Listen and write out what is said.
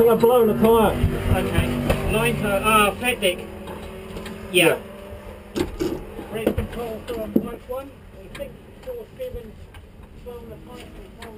think I've blown a tyre. Okay. Line to, ah, uh, flat deck. Yeah. Brake control from point one. I think four the pipe from